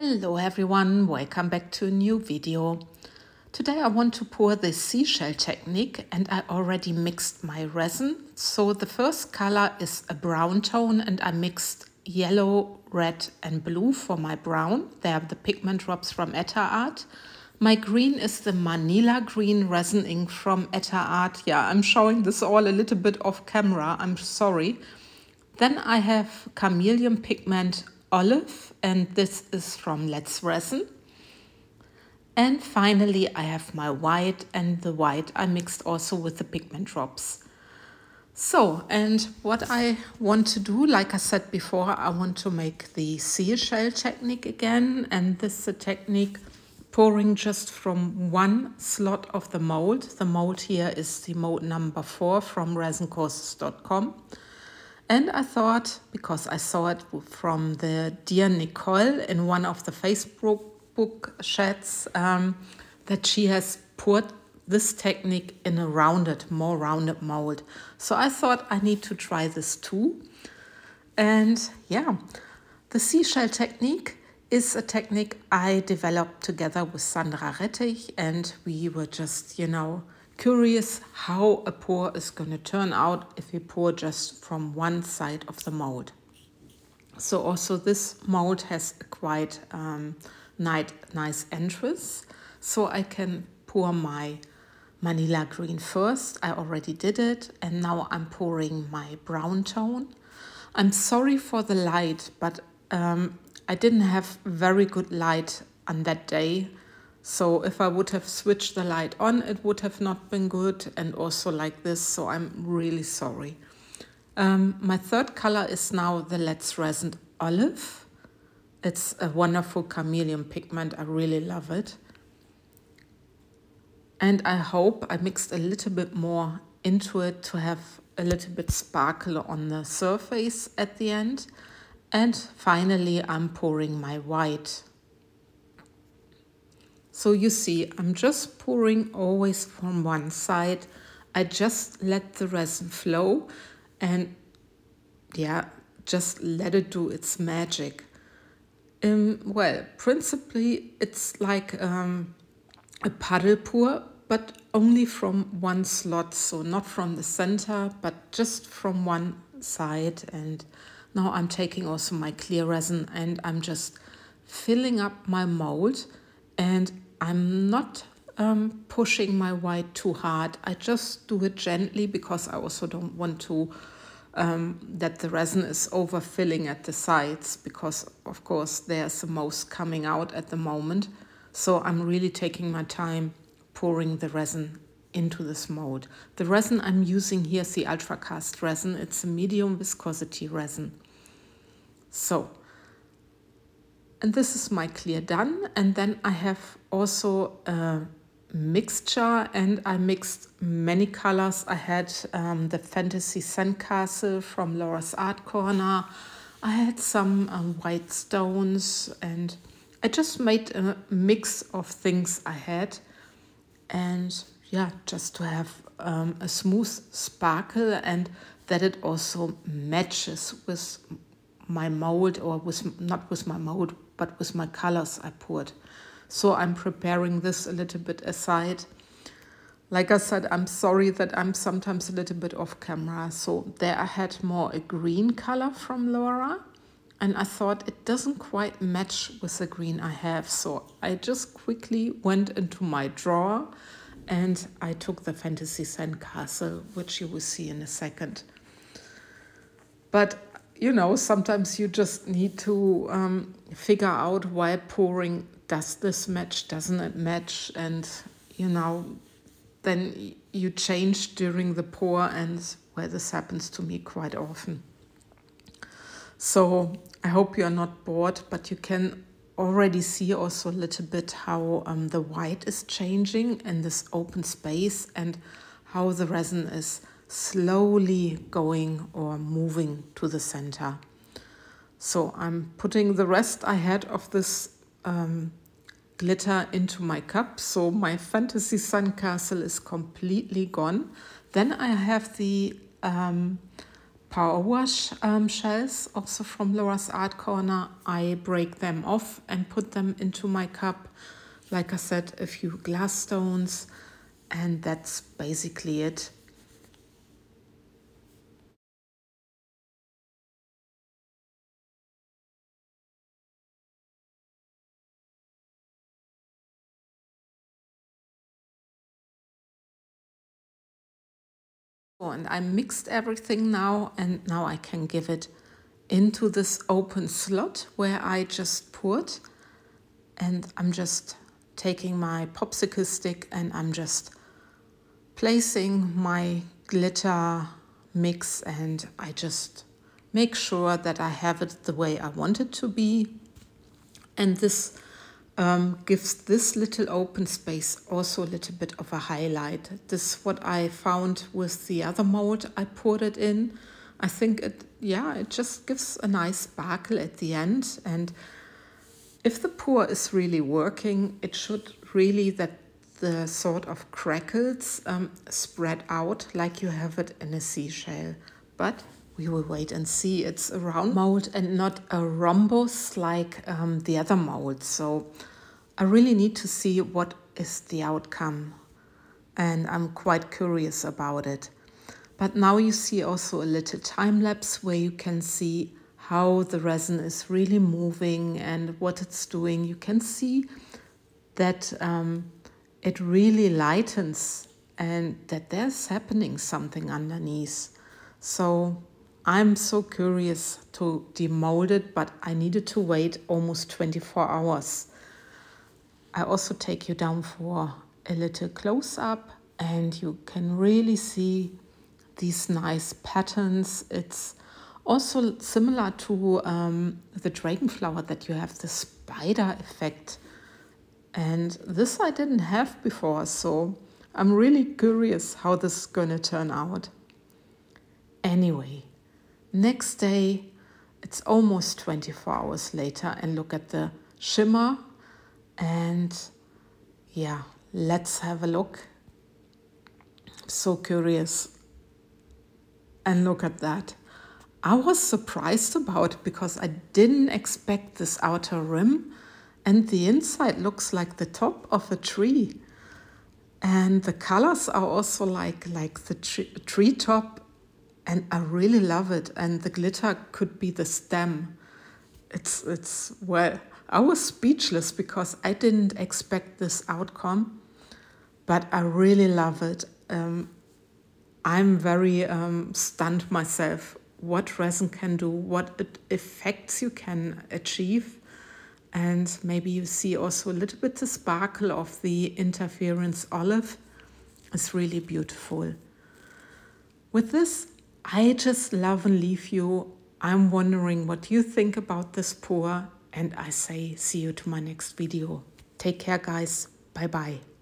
Hello everyone, welcome back to a new video. Today I want to pour the seashell technique and I already mixed my resin. So the first color is a brown tone and I mixed yellow, red and blue for my brown. They are the pigment drops from Etter Art. My green is the Manila Green Resin Ink from Etter Art. Yeah, I'm showing this all a little bit off camera, I'm sorry. Then I have Chameleon Pigment Olive and this is from Let's Resin. And finally I have my white and the white I mixed also with the pigment drops. So, and what I want to do, like I said before, I want to make the seashell technique again. And this is a technique pouring just from one slot of the mold. The mold here is the mold number four from resincourses.com. And I thought, because I saw it from the dear Nicole in one of the Facebook book chats, um, that she has poured this technique in a rounded, more rounded mold. So I thought I need to try this too. And yeah, the seashell technique is a technique I developed together with Sandra Rettich and we were just, you know, curious how a pour is going to turn out if we pour just from one side of the mold. So also this mold has a quite um, nice, nice entrance. So I can pour my Manila green first. I already did it. And now I'm pouring my brown tone. I'm sorry for the light, but um, I didn't have very good light on that day so if I would have switched the light on, it would have not been good and also like this, so I'm really sorry. Um, my third color is now the Let's Resin Olive. It's a wonderful chameleon pigment, I really love it. And I hope I mixed a little bit more into it to have a little bit sparkle on the surface at the end. And finally, I'm pouring my white so you see, I'm just pouring always from one side. I just let the resin flow and yeah, just let it do its magic. Um, well, principally it's like um, a puddle pour, but only from one slot. So not from the center, but just from one side. And now I'm taking also my clear resin and I'm just filling up my mold and I'm not um, pushing my white too hard. I just do it gently because I also don't want to um, that the resin is overfilling at the sides because of course there's the most coming out at the moment. So I'm really taking my time pouring the resin into this mold. The resin I'm using here is the Ultracast resin. It's a medium viscosity resin. So and this is my clear done. And then I have also a mixture and I mixed many colors. I had um, the Fantasy Sandcastle from Laura's Art Corner. I had some um, white stones and I just made a mix of things I had. And yeah, just to have um, a smooth sparkle and that it also matches with my mold or with not with my mold but with my colors I poured. So I'm preparing this a little bit aside. Like I said, I'm sorry that I'm sometimes a little bit off camera. So there I had more a green color from Laura. And I thought it doesn't quite match with the green I have. So I just quickly went into my drawer and I took the Fantasy Sandcastle, which you will see in a second. But you know, sometimes you just need to um, figure out why pouring does this match, doesn't it match, and you know, then you change during the pour, and where this happens to me quite often. So I hope you are not bored, but you can already see also a little bit how um, the white is changing in this open space and how the resin is slowly going or moving to the center. So I'm putting the rest I had of this um, glitter into my cup. So my Fantasy Sandcastle is completely gone. Then I have the um, power wash um, shells, also from Laura's Art Corner. I break them off and put them into my cup. Like I said, a few glass stones, and that's basically it. Oh, and I mixed everything now and now I can give it into this open slot where I just poured. And I'm just taking my popsicle stick and I'm just placing my glitter mix and I just make sure that I have it the way I want it to be. And this um, gives this little open space also a little bit of a highlight. This is what I found with the other mold I poured it in. I think it, yeah, it just gives a nice sparkle at the end. And if the pour is really working, it should really that the sort of crackles um, spread out like you have it in a seashell. But we will wait and see. It's a round mold and not a rhombus like um, the other molds. So I really need to see what is the outcome. And I'm quite curious about it. But now you see also a little time lapse where you can see how the resin is really moving and what it's doing. You can see that um, it really lightens and that there's happening something underneath. So I'm so curious to demold it, but I needed to wait almost 24 hours. I also take you down for a little close up and you can really see these nice patterns. It's also similar to um, the dragon flower that you have the spider effect. And this I didn't have before, so I'm really curious how this is going to turn out. Anyway, Next day, it's almost 24 hours later, and look at the shimmer. And yeah, let's have a look. So curious. And look at that. I was surprised about it because I didn't expect this outer rim and the inside looks like the top of a tree. And the colors are also like, like the tree, tree top and I really love it. And the glitter could be the stem. It's it's well, I was speechless because I didn't expect this outcome, but I really love it. Um, I'm very um, stunned myself what resin can do, what effects you can achieve. And maybe you see also a little bit the sparkle of the interference olive. It's really beautiful. With this, I just love and leave you. I'm wondering what you think about this pour, and I say see you to my next video. Take care, guys. Bye bye.